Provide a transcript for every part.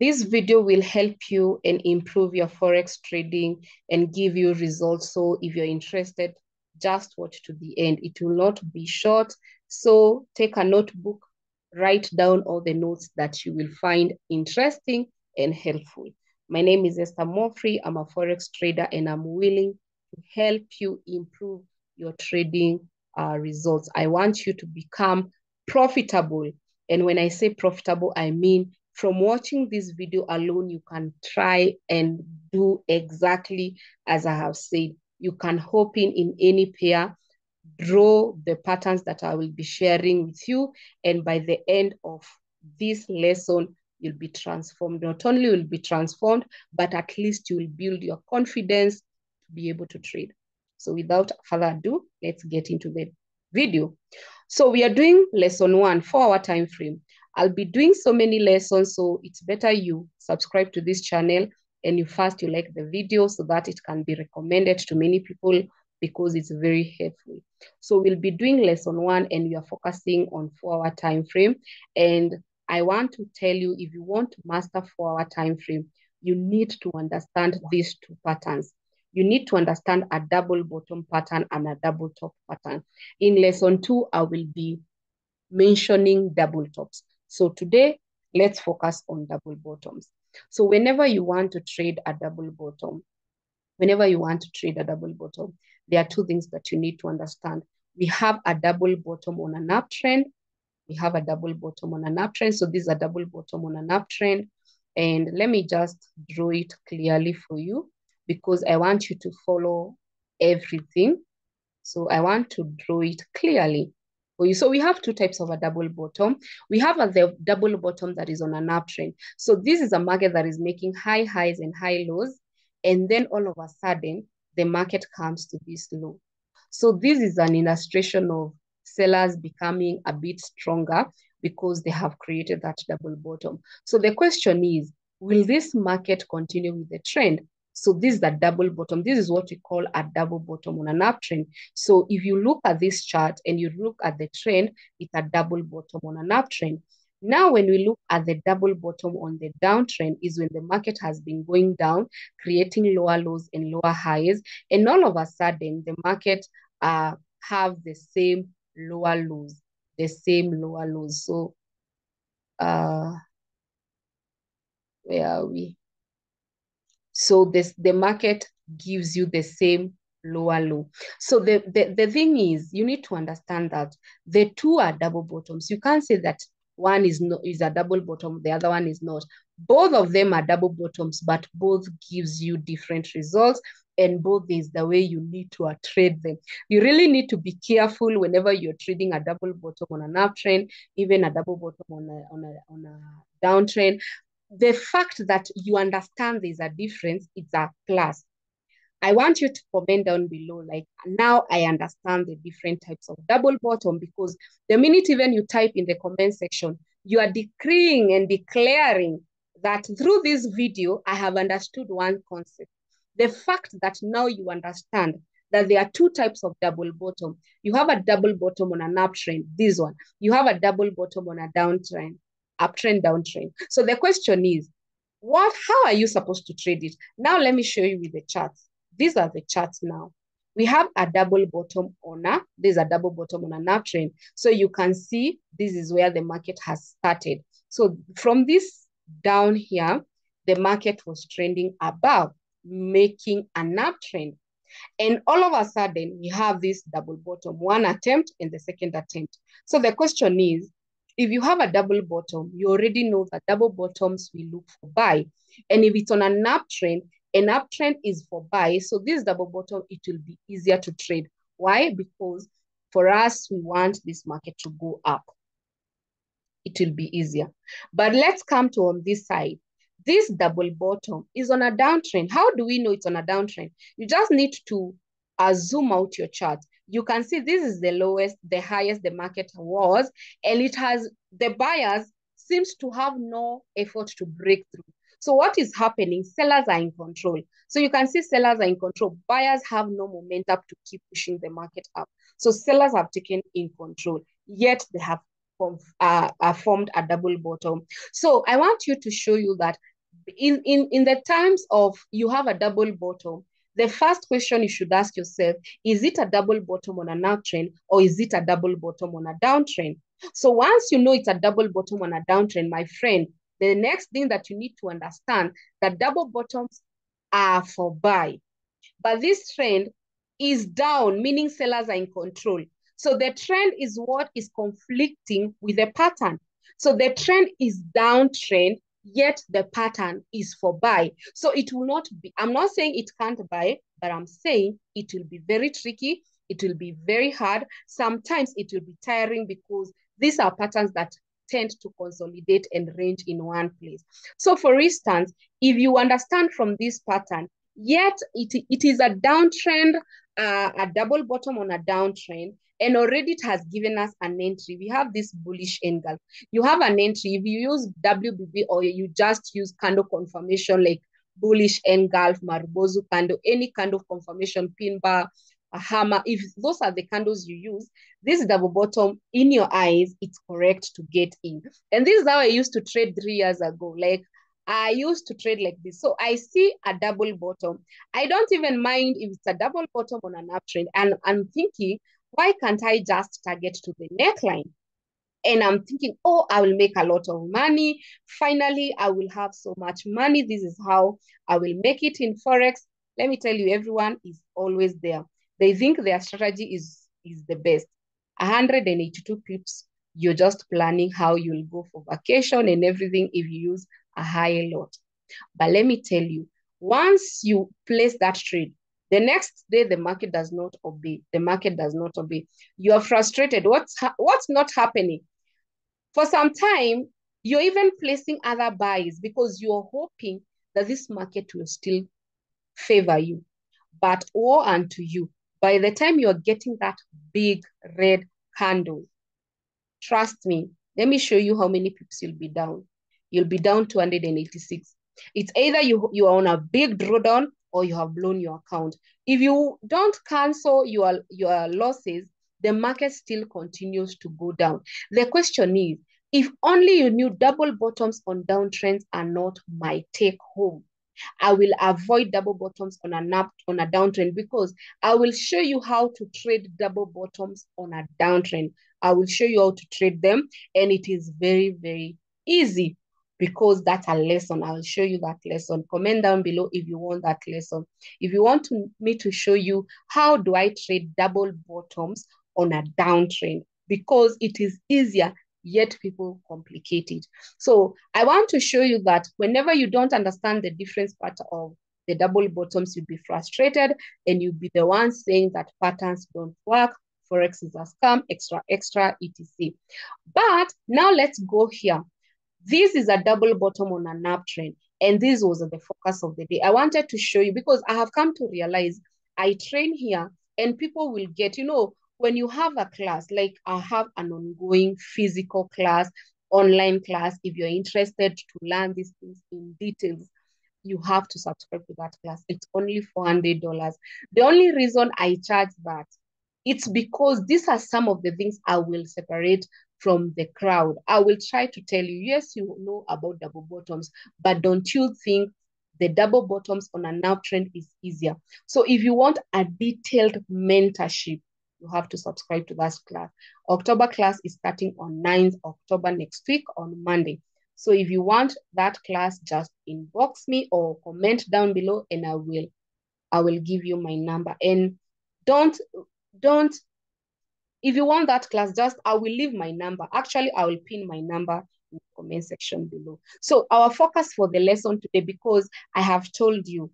This video will help you and improve your Forex trading and give you results. So if you're interested, just watch to the end. It will not be short. So take a notebook, write down all the notes that you will find interesting and helpful. My name is Esther Mofrey. I'm a Forex trader and I'm willing to help you improve your trading uh, results. I want you to become profitable. And when I say profitable, I mean from watching this video alone, you can try and do exactly as I have said. You can hop in in any pair, draw the patterns that I will be sharing with you. And by the end of this lesson, you'll be transformed. Not only will be transformed, but at least you will build your confidence to be able to trade. So without further ado, let's get into the video. So we are doing lesson one, four hour time frame. I'll be doing so many lessons, so it's better you subscribe to this channel and you first you like the video so that it can be recommended to many people because it's very helpful. So we'll be doing lesson one and we are focusing on four hour time frame. And I want to tell you, if you want to master four hour time frame, you need to understand these two patterns. You need to understand a double bottom pattern and a double top pattern. In lesson two, I will be mentioning double tops. So today, let's focus on double bottoms. So whenever you want to trade a double bottom, whenever you want to trade a double bottom, there are two things that you need to understand. We have a double bottom on an uptrend. We have a double bottom on an uptrend. So this is a double bottom on an uptrend. And let me just draw it clearly for you because I want you to follow everything. So I want to draw it clearly for you. So we have two types of a double bottom. We have a the double bottom that is on an uptrend. So this is a market that is making high highs and high lows. And then all of a sudden, the market comes to this low. So this is an illustration of sellers becoming a bit stronger because they have created that double bottom. So the question is, will this market continue with the trend? So this is a double bottom. This is what we call a double bottom on an uptrend. So if you look at this chart and you look at the trend, it's a double bottom on an uptrend. Now, when we look at the double bottom on the downtrend is when the market has been going down, creating lower lows and lower highs. And all of a sudden, the market uh, have the same lower lows, the same lower lows. So uh, where are we? So this the market gives you the same lower low. So the, the, the thing is, you need to understand that the two are double bottoms. You can't say that one is not is a double bottom, the other one is not. Both of them are double bottoms, but both gives you different results and both is the way you need to trade them. You really need to be careful whenever you're trading a double bottom on an uptrend, even a double bottom on a, on a, on a downtrend the fact that you understand there's a difference, it's a plus. I want you to comment down below, like, now I understand the different types of double bottom because the minute even you type in the comment section, you are decreeing and declaring that through this video, I have understood one concept. The fact that now you understand that there are two types of double bottom. You have a double bottom on an uptrend, this one. You have a double bottom on a downtrend uptrend, downtrend. So the question is, what? How are you supposed to trade it? Now let me show you with the charts. These are the charts now. We have a double bottom on a, there's a double bottom on an uptrend. So you can see this is where the market has started. So from this down here, the market was trending above, making an uptrend. And all of a sudden, we have this double bottom, one attempt and the second attempt. So the question is, if you have a double bottom, you already know that double bottoms we look for buy. And if it's on an uptrend, an uptrend is for buy. So this double bottom, it will be easier to trade. Why? Because for us, we want this market to go up. It will be easier. But let's come to on this side. This double bottom is on a downtrend. How do we know it's on a downtrend? You just need to uh, zoom out your chart you can see this is the lowest, the highest the market was, and it has, the buyers seems to have no effort to break through. So what is happening? Sellers are in control. So you can see sellers are in control. Buyers have no momentum to keep pushing the market up. So sellers have taken in control, yet they have uh, formed a double bottom. So I want you to show you that in, in, in the times of you have a double bottom, the first question you should ask yourself, is it a double bottom on an uptrend or is it a double bottom on a downtrend? So once you know it's a double bottom on a downtrend, my friend, the next thing that you need to understand that double bottoms are for buy. But this trend is down, meaning sellers are in control. So the trend is what is conflicting with the pattern. So the trend is downtrend, yet the pattern is for buy. So it will not be, I'm not saying it can't buy, but I'm saying it will be very tricky. It will be very hard. Sometimes it will be tiring because these are patterns that tend to consolidate and range in one place. So for instance, if you understand from this pattern, yet it, it is a downtrend, uh, a double bottom on a downtrend, and already it has given us an entry. We have this bullish angle. You have an entry. If you use WBB or you just use candle confirmation like bullish engulf, Marubozu candle, any kind of confirmation, pin bar, a hammer, if those are the candles you use, this double bottom in your eyes, it's correct to get in. And this is how I used to trade three years ago. Like I used to trade like this. So I see a double bottom. I don't even mind if it's a double bottom on an uptrend. And I'm thinking, why can't I just target to the neckline? And I'm thinking, oh, I will make a lot of money. Finally, I will have so much money. This is how I will make it in Forex. Let me tell you, everyone is always there. They think their strategy is, is the best. 182 pips, you're just planning how you'll go for vacation and everything if you use a high lot. But let me tell you, once you place that trade, the next day the market does not obey. The market does not obey. You are frustrated. What's what's not happening? For some time, you're even placing other buys because you're hoping that this market will still favor you. But woe unto you. By the time you're getting that big red candle, trust me, let me show you how many pips you'll be down. You'll be down 286. It's either you, you are on a big drawdown or you have blown your account. If you don't cancel your, your losses, the market still continues to go down. The question is, if only you knew double bottoms on downtrends are not my take home, I will avoid double bottoms on a up on a downtrend because I will show you how to trade double bottoms on a downtrend. I will show you how to trade them, and it is very, very easy because that's a lesson. I'll show you that lesson. Comment down below if you want that lesson. If you want to, me to show you how do I trade double bottoms on a downtrend because it is easier yet people complicate it. So I want to show you that whenever you don't understand the difference part of the double bottoms, you'll be frustrated and you'll be the one saying that patterns don't work, Forex is a scam, extra, extra, etc. But now let's go here. This is a double bottom on an uptrend. And this was the focus of the day. I wanted to show you because I have come to realize I train here and people will get, you know, when you have a class, like I have an ongoing physical class, online class, if you're interested to learn these things in details, you have to subscribe to that class. It's only $400. The only reason I charge that, it's because these are some of the things I will separate from the crowd. I will try to tell you, yes, you know about double bottoms, but don't you think the double bottoms on an uptrend is easier? So if you want a detailed mentorship, you have to subscribe to that class. October class is starting on 9th October next week on Monday. So if you want that class, just inbox me or comment down below and I will I will give you my number. And don't don't if you want that class, just I will leave my number. Actually, I will pin my number in the comment section below. So our focus for the lesson today, because I have told you,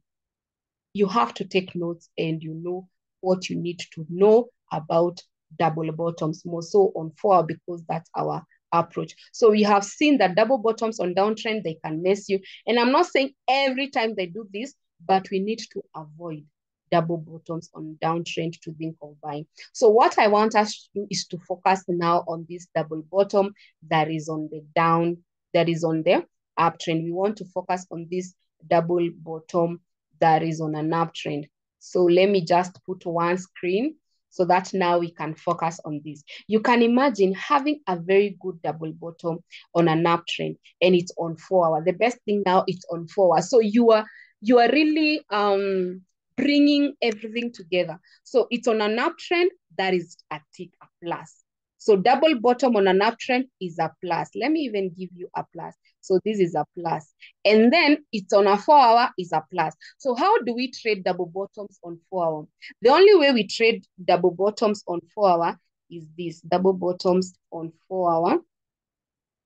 you have to take notes and you know what you need to know about double bottoms, more so on four because that's our approach. So we have seen that double bottoms on downtrend, they can mess you. And I'm not saying every time they do this, but we need to avoid double bottoms on downtrend to think of buying. So what I want us to do is to focus now on this double bottom that is on the down, that is on the uptrend. We want to focus on this double bottom that is on an uptrend. So let me just put one screen so that now we can focus on this. You can imagine having a very good double bottom on an uptrend and it's on four hour. The best thing now it's on four hour. So you are you are really um bringing everything together. So it's on an uptrend that is a tick, a plus. So double bottom on an uptrend is a plus. Let me even give you a plus. So this is a plus. And then it's on a four hour is a plus. So how do we trade double bottoms on four hour? The only way we trade double bottoms on four hour is this double bottoms on four hour.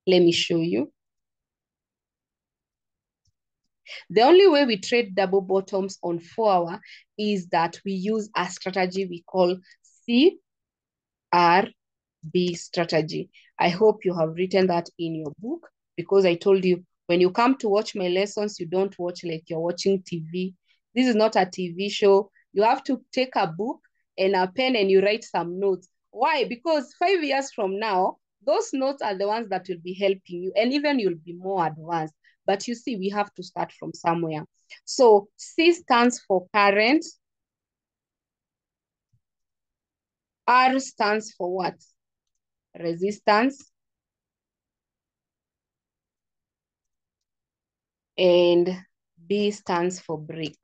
Let me show you. The only way we trade double bottoms on four hour is that we use a strategy we call CRB strategy. I hope you have written that in your book because I told you when you come to watch my lessons, you don't watch like you're watching TV. This is not a TV show. You have to take a book and a pen and you write some notes. Why? Because five years from now, those notes are the ones that will be helping you and even you'll be more advanced. But you see, we have to start from somewhere. So C stands for current. R stands for what? resistance. And B stands for break.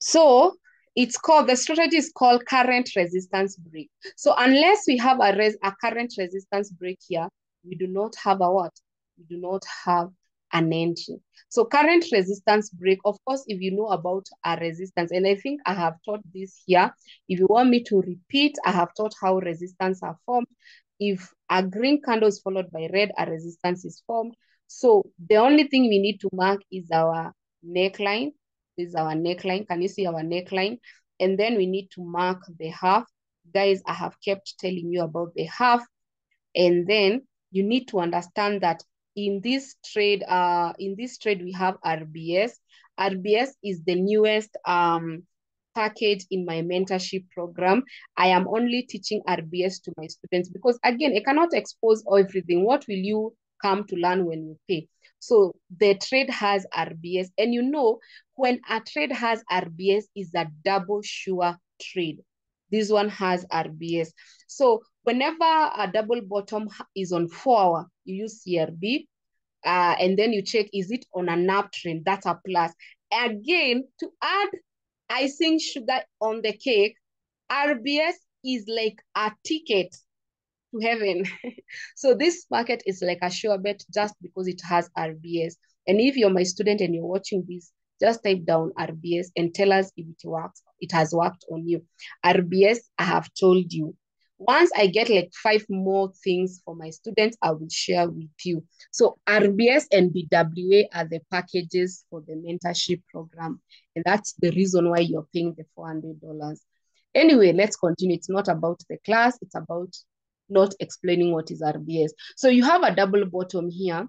So it's called, the strategy is called current resistance break. So unless we have a, res, a current resistance break here, we do not have a what? Do not have an entry. So current resistance break, of course, if you know about a resistance, and I think I have taught this here. If you want me to repeat, I have taught how resistance are formed. If a green candle is followed by red, a resistance is formed. So the only thing we need to mark is our neckline. Is our neckline. Can you see our neckline? And then we need to mark the half. Guys, I have kept telling you about the half. And then you need to understand that in this trade, uh, in this trade, we have RBS. RBS is the newest um, package in my mentorship program. I am only teaching RBS to my students because again, I cannot expose everything. What will you come to learn when you pay? So the trade has RBS and you know, when a trade has RBS is a double sure trade. This one has RBS. So whenever a double bottom is on four hour, you use CRB, uh, and then you check, is it on an uptrend? That's a plus. Again, to add icing sugar on the cake, RBS is like a ticket to heaven. so this market is like a sure bet just because it has RBS. And if you're my student and you're watching this, just type down RBS and tell us if it works. It has worked on you. RBS, I have told you. Once I get like five more things for my students, I will share with you. So RBS and BWA are the packages for the mentorship program. And that's the reason why you're paying the $400. Anyway, let's continue. It's not about the class. It's about not explaining what is RBS. So you have a double bottom here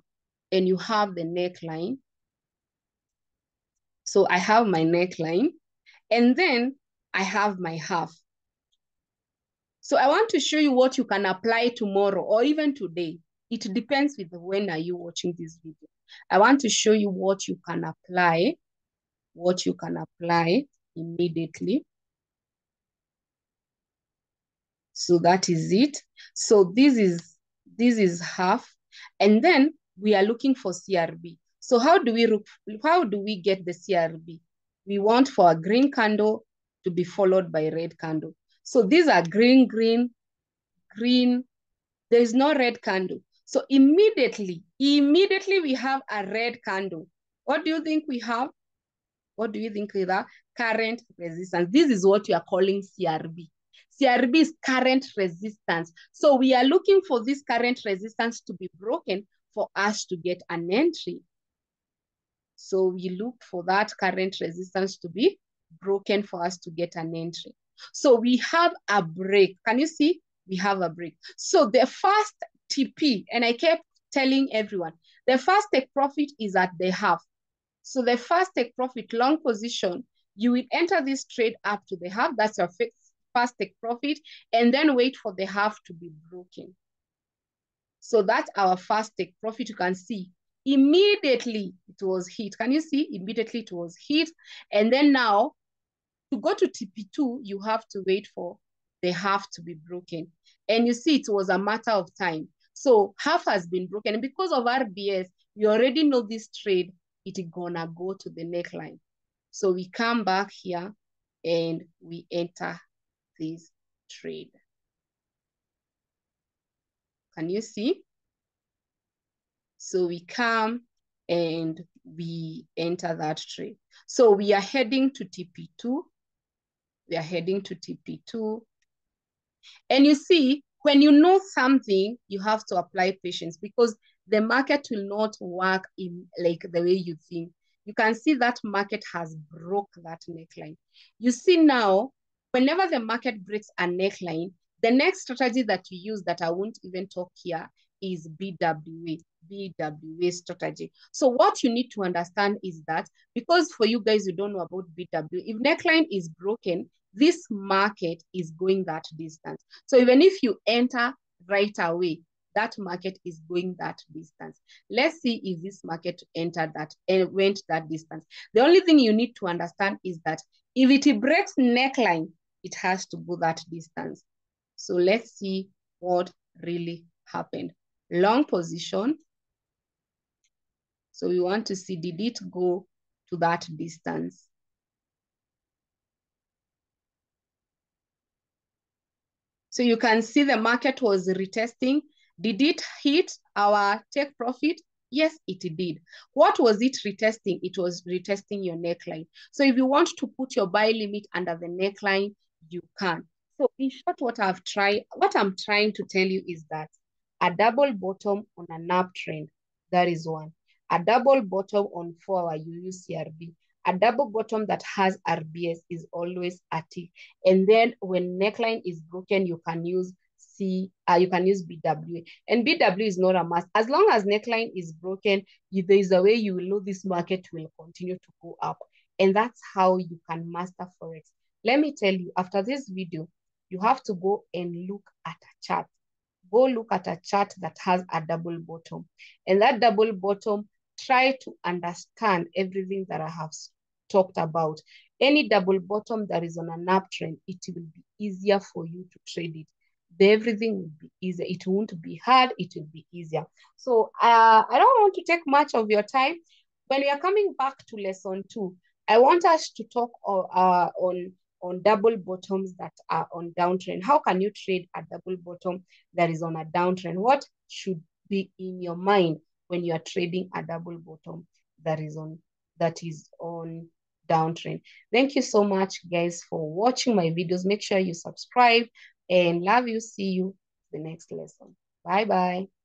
and you have the neckline so I have my neckline and then I have my half. So I want to show you what you can apply tomorrow or even today. It depends with when are you watching this video. I want to show you what you can apply, what you can apply immediately. So that is it. So this is this is half. And then we are looking for CRB. So how do we how do we get the CRB? We want for a green candle to be followed by red candle. So these are green, green, green. There is no red candle. So immediately, immediately we have a red candle. What do you think we have? What do you think is that? Current resistance. This is what we are calling CRB. CRB is current resistance. So we are looking for this current resistance to be broken for us to get an entry. So we look for that current resistance to be broken for us to get an entry. So we have a break. Can you see? We have a break. So the first TP, and I kept telling everyone, the first take profit is at the half. So the first take profit long position, you will enter this trade up to the half. That's your first take profit, and then wait for the half to be broken. So that's our first take profit. You can see immediately it was hit. Can you see? Immediately it was hit. And then now to go to TP2, you have to wait for they have to be broken. And you see, it was a matter of time. So half has been broken. And because of RBS, you already know this trade, it's gonna go to the neckline. So we come back here and we enter this trade. Can you see? So we come and we enter that trade. So we are heading to TP2. We are heading to TP2. And you see, when you know something, you have to apply patience because the market will not work in like the way you think. You can see that market has broke that neckline. You see now, whenever the market breaks a neckline, the next strategy that you use that I won't even talk here is BWA, BWA strategy. So what you need to understand is that because for you guys who don't know about BWA, if neckline is broken, this market is going that distance. So even if you enter right away, that market is going that distance. Let's see if this market entered that and went that distance. The only thing you need to understand is that if it breaks neckline, it has to go that distance. So let's see what really happened. Long position. So we want to see, did it go to that distance? So you can see the market was retesting. Did it hit our take profit? Yes, it did. What was it retesting? It was retesting your neckline. So if you want to put your buy limit under the neckline, you can. So in short, what I've tried, what I'm trying to tell you is that a double bottom on an uptrend, that is one. A double bottom on four hour UUCRB, a double bottom that has RBS is always a tick. And then when neckline is broken, you can use C, uh, you can use BWA. And BW is not a must. As long as neckline is broken, you, there is a way you will know this market will continue to go up. And that's how you can master Forex. Let me tell you, after this video, you have to go and look at a chart. Go look at a chart that has a double bottom. And that double bottom, try to understand everything that I have talked about. Any double bottom that is on an uptrend, it will be easier for you to trade it. Everything will be easier. It won't be hard. It will be easier. So uh, I don't want to take much of your time. When we are coming back to lesson two, I want us to talk uh, on on double bottoms that are on downtrend. How can you trade a double bottom that is on a downtrend? What should be in your mind when you are trading a double bottom that is on that is on downtrend? Thank you so much, guys, for watching my videos. Make sure you subscribe and love you. See you the next lesson. Bye bye.